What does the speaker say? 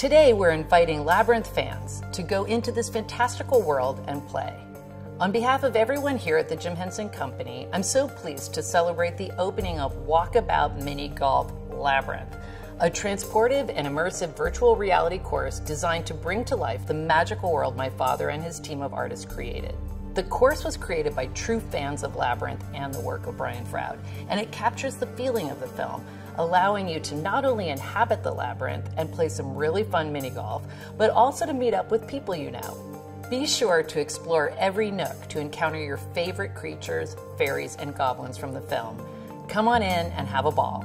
Today, we're inviting Labyrinth fans to go into this fantastical world and play. On behalf of everyone here at the Jim Henson Company, I'm so pleased to celebrate the opening of Walkabout Mini Golf Labyrinth, a transportive and immersive virtual reality course designed to bring to life the magical world my father and his team of artists created. The course was created by true fans of Labyrinth and the work of Brian Froud, and it captures the feeling of the film, allowing you to not only inhabit the labyrinth and play some really fun mini golf, but also to meet up with people you know. Be sure to explore every nook to encounter your favorite creatures, fairies, and goblins from the film. Come on in and have a ball.